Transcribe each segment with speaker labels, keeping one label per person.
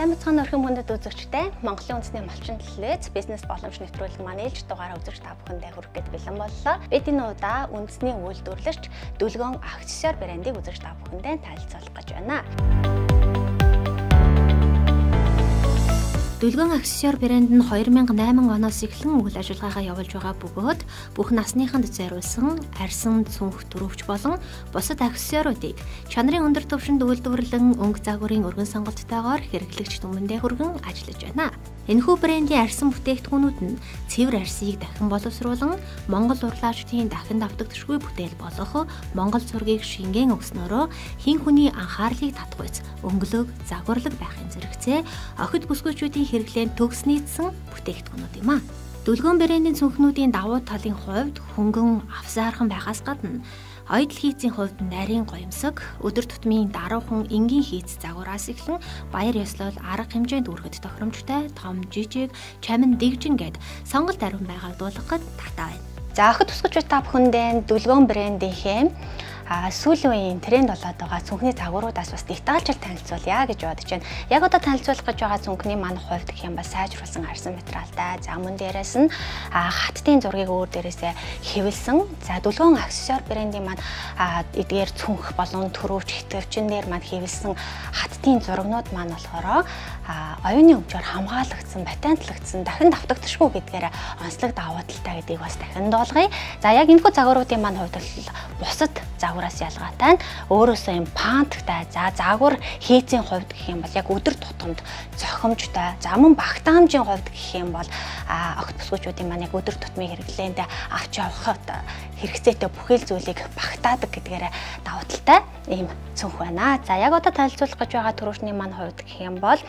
Speaker 1: Сайн бацхан өрхөн хүндэт үзэгчтэй Монголын үндэсний малчин телевиз бизнес боломж нэвтрүүлэг маань ээлж дугаараа үзэж та бүхэндээ хүргэх гээд бэлэн боллоо. Бид энэ удаа үндэсний үйлдвэрлэгч Дүлгөн аксессуар брендийг үзэж та бүхэндээ танилцуулах гэж байна. Дүлгэн аксессуар брэнд нь 2008 оноос эхлэн үйл ажиллагаагаа явуулж байгаа бөгөөд бүх насныханд зориулсан арьсан цүнх төрөвч болон бусад аксессуаруудыг чанарын өндөр түвшинд үйлдвэрлэн өнгө загварын өргөн сонголттойгоор хэрэглэгч түмэндээ хүргэн ажиллаж байна. Энэхүү брендийн арьсан бүтээгдэхүүнүүд нь цэвэр арьсыг дахин боловсруулан Монгол урлаачдын дахин давтагдшгүй бүтээл болох Монгол зургийг шингэн өгснөөрөө хин хүний анхаарлыг татгүйц өнгөлөг загварлаг байхын зэрэгцээ охид бүсгүйчүүдийн хэрэглээнд төгс нийцсэн бүтээгдэхүүнүүд юм а. Дүлгөөн брендийн цүнхнүүдийн давуу талын хувьд хөнгөн авсаархан байгаас гадна Оёдл хийцийн хувьд нарийн гоёмсог, өдөр тутмын даруухан энгийн хийц загвараас эхлэн баяр ёслол арга хэмжээнд үргэд тохиромжтой том жижиг, чамин дэгжин гэд сонголт ариун байгууллагад татаа байна. За охид тусгаж та бүхэндээ дүлгөөн брендийнхээ сүүлийн үеийн тренд болоод байгаа цүнхний загваруудаас бас детальчл танилцуулъя гэж бодож байна. Яг одоо танилцуулах гэж байгаа цүнхний маань хувьд гэх юм бол сайжруулсан арсан материалтай. За мөн дээрээс нь хаттын зургийг өөр дээрээсээ хэвлсэн. За дүлгөөн аксессуар брендийн маань эдгээр цүнх болон төрөвч хэтвчин дээр маань хэвлсэн хаттын зурагнууд маань болохоор оюуны өмчөөр хамгаалагдсан, патентлагдсан, дахин давтагдчихгүй гэдгээр онцлог давуу талтай гэдгийг бас дахин дуулгая. За яг энэхүү загваруудын маань хувьд бусад загвараас ялгаатай нь өөрөөсөө юм панттай, за загвар хийцийн хувьд гэх юм бол яг өдөр тутамд зохимжтой, за мөн багтаамжийн хувьд гэх юм бол огт бүсгүүчүүдийн маань яг өдөр тутмын хэрэглээнд авч явахад хэрэгцээтэй бүхэл зүйлийг багтаадаг гэдгээр давуу талтай ийм цүнх байна. За яг одоо танилцуулах гэж байгаа төрөвчний маань хувьд гэх юм бол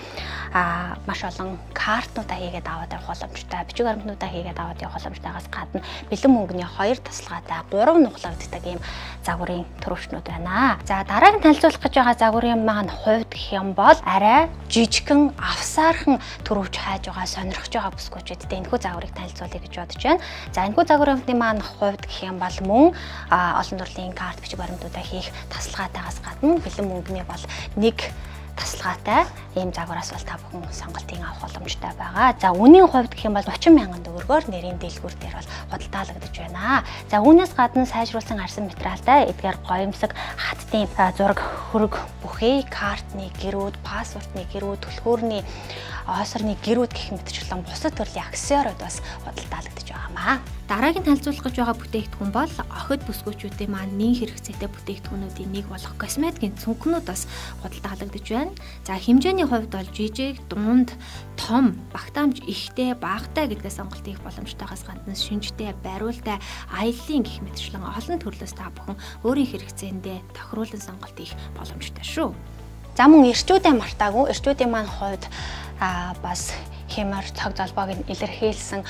Speaker 1: а маш олон картнуудаа хийгээд аваад явах боломжтой, бичиг баримтнуудаа хийгээд аваад явах боломжтойгоос гадна бэлэн мөнгөний хоёр тасалгаатай гурван нуглагддаг ийм загварын төрөвчнүүд байна. За дараагийн танилцуулах гэж байгаа загварын маань хувьд гэх юм бол арай жижигхэн авсаархан төрөвч хайж байгаа сонирхож байгаа бүсгүүчүүдэд энэхүү загварыг танилцуулъя гэж бодож байна. За энэхүү загварын маань хувьд гэх юм бол мөн олон төрлийн карт бичиг баримтуудаа хийх тасалгаатайгаас гадна бэлэн мөнгөний бол нэг тасалгаатай ийм загвараас бол та бүхэн сонголтын авах боломжтой байгаа. За үнийн хувьд гэх юм бол 30 мянган төгрөгөөр нэрийн дэлгүүр дээр бол худалдаалагдаж байна. За үүнээс гадна сайжруулсан арсан материалтай эдгээр гоёмсог хаттын зураг хөрөг бүхий, картны гэрүүд, паспортны гэрүүд, түлхүүрний осорны гэрүүд гэх мэтчлэн бусад төрлийн аксессуарууд бас худалдаалагдаж байгаамаа. Дараагийн танилцуулах гэж байгаа бүтээгдэхүүн бол охид бүсгүүчүүдийн маань нэн хэрэгцээтэй бүтээгдэхүүнүүдийн нэг болох косметикийн цүнхнүүд бас худалдаалагдаж байна. За хэмжээний хувьд бол жижиг, дунд, том, багтаамж ихтэй, багатай гэдгээс сонголт хийх боломжтойгоос гадна шинжтэй, бариултай, аяллаа гэх мэтчлэн олон төрлөөс та бүхэн өөрийн хэрэгцээндээ тохируулан сонголт хийх боломжтой шүү. За мөн эрчүүдээ мартаагүй эрчүүдийн маань хувьд а бас хэмээр цаг залбааг илэрхийлсэн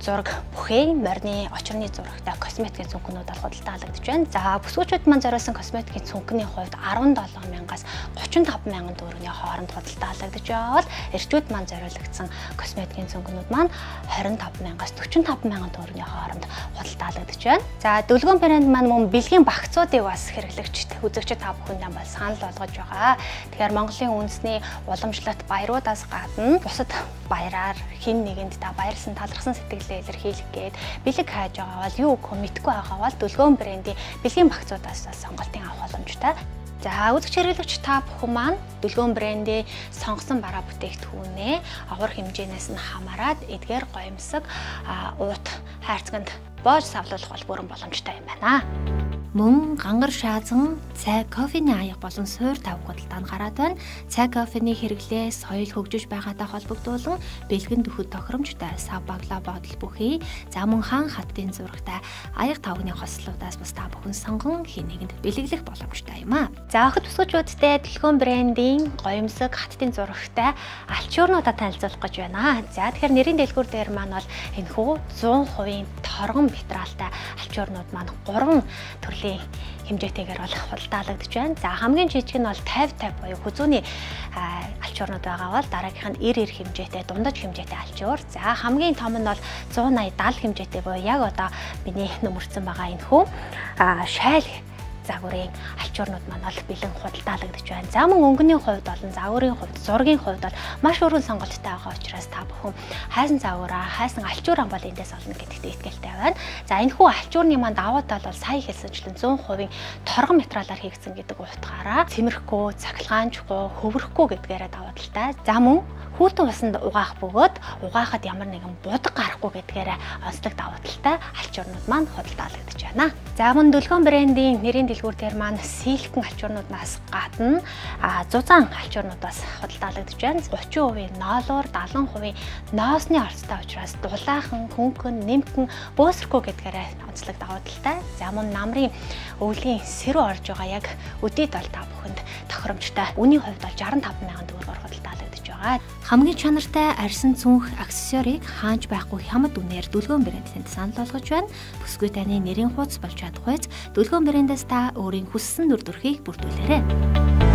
Speaker 1: зураг бүхий морины очирны зурагтай косметикийн цүнхнүүд бол худалдаалагдж байна. За бүсгүүчүүд маань зориулсан косметикийн цүнхний хувьд 17 мянгаас 35 мянган төгрөгийн хооронд худалдаалагдж байвал эрчүүд маань зориулагдсан косметикийн цүнхнүүд маань 25 мянгаас 45 мянган төгрөгийн хооронд худалдаалагдж байна. За дөлгөөн брэнд маань мөн бэлгийн багцуудыг бас хэрэглэгчд үзэгчд та бүхэндээ бас санал болгож байгаа. Тэгэхээр Монголын үндэсний уламжлалт баяруудаас гадна бусад баяраар хин нэгэнд та баярсан талархсан сэтгэлээ илэрхийлэх гээд бэлэг хайж байгаа бол юу мэдгүй байгаа бол дүлгөөн брендийн бэлгийн багцуудаас сонголтын авах боломжтой. За үзэгч хэрэглэгч та бүхэн маань дүлгөөн брендийн сонгосон бараа бүтээгдэхүүнээ авар хэмжээнээс нь хамаарат эдгээр гоёмсог уут хайрцагт боож савлуулах бол бүрэн боломжтой юм байна мөн гангар шаазан цай кофений аяга болон суур тавг худалдаанд гараад байна. Цай кофений хэрэглээ соёл хөгжиж байгаатай холбогдуулан бэлгэн дөхөд тохиромжтой сав багла бодол бүхий за мөн хаан хаттын зурагтай аяга тавгны хослуудаас бас та бүхэн сонгон хинэгэнд бэлэглэх боломжтой юм а. За охид тусгачуудтай дэлгөөн брендийн гоёмсог хаттын зурагтай алчуурнуудаа танилцуулах гэж байна. За тэгэхээр нэрийн дэлгүүр дээр маань бол энэхүү 100% торгон материалтай алчуурнууд маань 3 төрлийн хэмжээлийн хэмжээтэйгээр бол худалдаалагдж байна. За хамгийн жижиг нь бол 50 50 буюу хүзүүний алчуурнууд байгаа бол дараагийнх нь 90 90 хэмжээтэй дундаж хэмжээтэй алчуур. За хамгийн том нь бол 180 70 хэмжээтэй буюу яг одоо миний нөмөрсөн байгаа энэ хүү шайл загварын алчуурнууд маань бол бэлэн худалдаалагдж байна. За мөн өнгөний хувьд болон загварын хувьд, зургийн хувьд бол маш өргөн сонголттой байгаа учраас та бүхэн хайсан загвараа, хайсан алчуур ам бол эндээс олно гэдэгт итгэлтэй байна. За энэ хүү алчуурны маань давуу тал бол сая хэлсэнчлэн 100% торгон материалаар хийгдсэн гэдэг утгаараа цэмэрхгүй, цахилгаанчгүй, хөвөрөхгүй гэдгээрээ давуу талтай. За мөн хүүтэн усанд угаах бөгөөд угаахад ямар нэгэн будаг гарахгүй гэдгээрээ онцлог давуу талтай алчуурнууд маань худалдаалагдж байна. За мөн Дөлгөөн брендийн нэрийн дэлгүүр дээр маань силикон алчуурнуудаас гадна зузаан алчуурнуудаас худалдаалагдж байна. 30% ноолуур, 70% ноосны орцтой учраас дулаахан, хөнгөн, нэмхэн, бөөсрөхгүй гэдгээрээ онцлог давуу талтай. За мөн намрын өвлийн сэрүү орж байгаа яг өдийд бол та бүхэнд тохиромжтой. Үний хувьд бол 65 сая төгрөгөөр худалдаалагдж байгаа. Хамгийн чанартай арьсан цүнх аксессуарыг хаанч байхгүй хямд үнээр дүлгөөн брэнд танд санал болгож байна. Бүсгүй таны нэрийн хуудас болж чадах байц дүлгөөн брэндээс та өөрийн хүссэн дүр төрхийг бүрдүүлээрэй.